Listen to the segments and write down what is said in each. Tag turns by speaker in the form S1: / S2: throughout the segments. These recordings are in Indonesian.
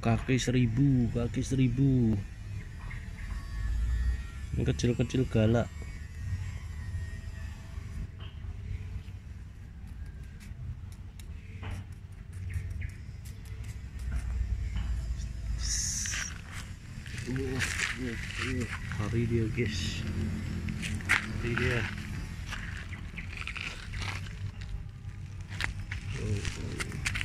S1: kaki seribu kaki seribu. Yang kecil-kecil galak. Hari dia guys. Hari dia. Oh, oh.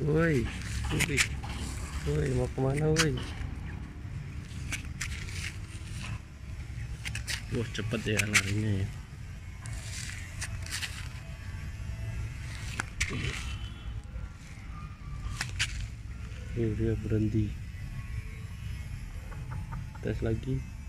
S1: Woi, woi, woi, mau ke mana woi? Wah cepet ya larinya ya. Tuh, dia berhenti. Tes lagi.